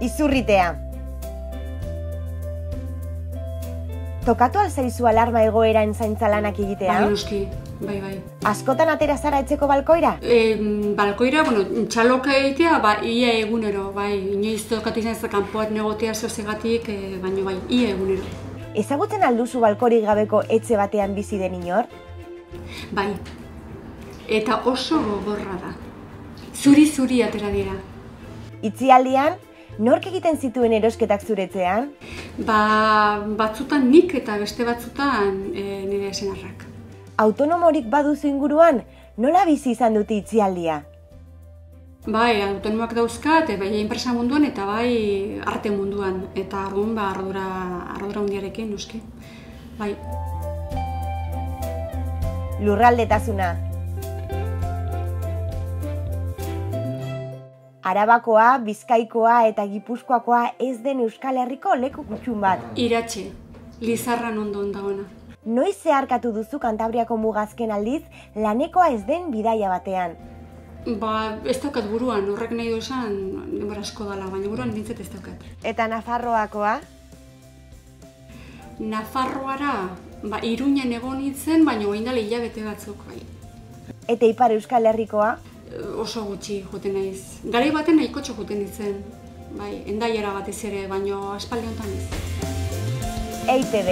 Izurritea. Tokatu alzaizu alarma egoeran zaintza lanak egitea? Bai, noski, bai, bai. Askotan atera zara etxeko balkoira? E, balkoira, bueno, txaloka egitea, ba, ia egunero, bai, inoiz tokatu izan ez kanpoat negotea zozegatik, e, baino bai, ia egunero. Ezagutzen alduzu balkorik gabeko etxe batean bizi den inor? Bai, eta oso gogorra da. Zuri-zuri atera dira. Itzialdian, nork egiten zituen erosketak zuretzean? Ba, batzutan nik eta beste batzutan e, nire esenarrak. Autonomorik baduzu inguruan, nola bizi izan dute itzialdia? Bai, autonomoak dauzkat, bai enpresa munduan eta bai arte munduan. Eta argun, ba, ardura, ardura hundiarekin, noski. Bai. Lurraldetasuna. Arabakoa, Bizkaikoa eta Gipuzkoakoa ez den Euskal Herriko leku gutxun bat. Iratxe, Lizarran ondo ondagona. Noiz zeharkatu duzu Kantabriako mugazken aldiz, lanekoa ez den bidaia batean. Ba, ez daukat buruan, horrek nahi du esan, denbora asko dala, baina buruan bintzat ez daukat. Eta Nafarroakoa? Nafarroara, ba, iruñen egon nintzen, baina oindale hilabete batzuk, bai. Eta Ipar Euskal Herrikoa? E, oso gutxi joten naiz. Garai baten nahikotxo joten ditzen, bai, endaiera batez ere, baino aspaldi honetan ez. EITB.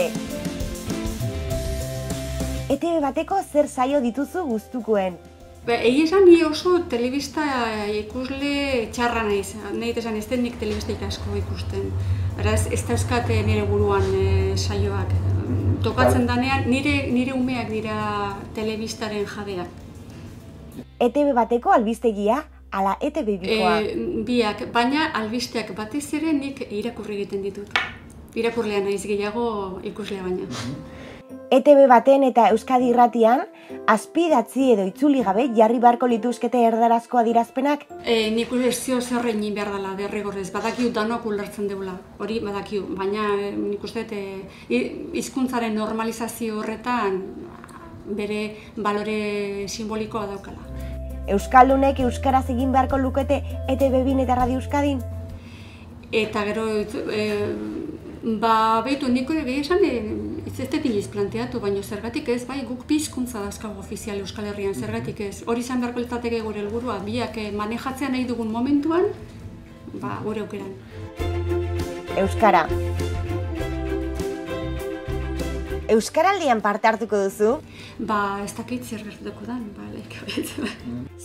ETB bateko zer saio dituzu guztukuen? Ba, egi esan ni oso telebista ikusle txarra naiz. Nahi esan ez nik telebista ikasko ikusten. Beraz, ez dauzkate nire buruan e, saioak. Tokatzen danean, nire, nire umeak dira telebistaren jadeak. ETB bateko albiztegia, ala ETB bikoa? E, biak, baina albisteak batez ere nik irakurri egiten ditut. Irakurlea naiz gehiago ikuslea baina. ETB baten eta Euskadi irratian, azpidatzi edo itzuli gabe jarri beharko lituzkete erdarazko adirazpenak? E, nik ez zio zerrein behar dela derrigorrez, badakiu danok ulertzen deula, hori badakiu, baina e, nik uste hizkuntzaren normalizazio horretan bere balore simbolikoa daukala. Euskaldunek Euskaraz egin beharko lukete ETB bin eta Radio Euskadin? Eta gero, e, ba, behitu, niko ere esan, e, ez ez planteatu, baina zergatik ez, bai, guk pizkuntza dazkago ofizial Euskal Herrian, zergatik ez. Hori izan beharko litzateke gure helburua, biak eh, manejatzea nahi dugun momentuan, ba, gure aukeran. Euskara. Euskaraldian parte hartuko duzu? Ba, ez dakit zer gertuko dan, ba, lehik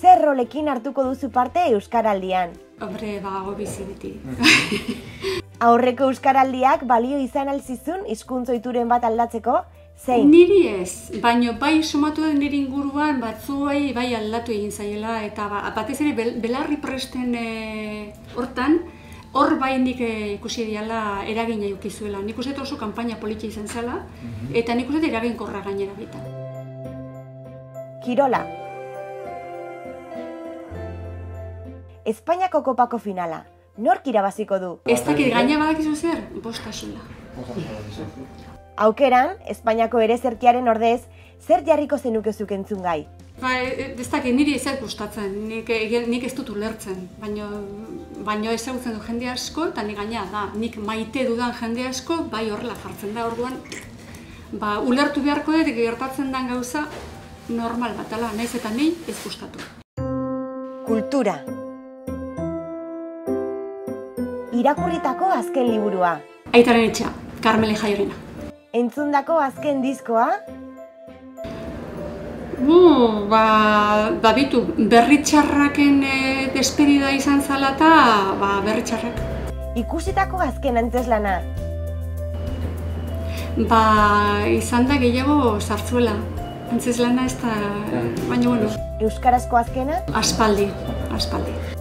Zer rolekin hartuko duzu parte Euskaraldian? Hombre, ba, bizi beti. Aurreko Euskaraldiak balio izan alzizun hizkuntzoituren bat aldatzeko? Zein? Niri ez, baino bai somatu den niri inguruan batzuei bai aldatu egin zaiela eta ba, batez ere belarri presten e, hortan, hor bai nik e, ikusi diala eragina jukizuela. Nik uste oso kanpaina politia izan zela, eta nik uste eragin korra gainera bita. Kirola. Espainiako kopako finala. Nork irabaziko du? Ez dakit gaina badakizu zer? Bostasuna. Aukeran, Espainiako ere zerkiaren ordez, zer jarriko zenukezuk entzun gai? Ba, ez dakit niri ez gustatzen, nik, nik ez dut ulertzen, baino, baino ezagutzen du jende asko, eta nik gaina da, nik maite dudan jende asko, bai horrela jartzen da orduan, ba, ulertu beharko dut gertatzen den gauza normal bat, ala, naiz eta ni ez gustatu. Kultura. Irakurritako azken liburua. Aitaren etxea, Carmele Jaiorena. Entzundako azken diskoa? Bu, ba, ba bitu, berritxarraken e, despedida izan zala eta ba, berritxarrak. Ikusitako azken antzeslana? Ba, izan da gehiago zartzuela. Antzeslana ez da, baina bueno. Euskarazko azkena? Aspaldi, aspaldi.